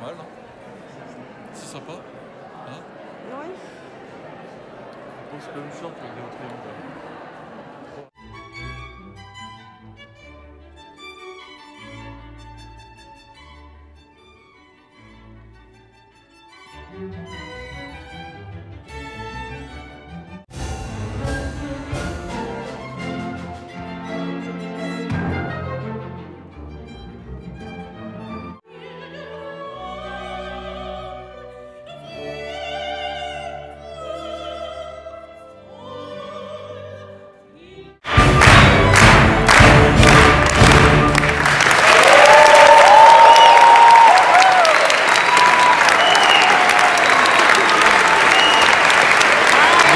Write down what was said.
Hein. C'est sympa. Hein oui. Je pense que même sorte avec des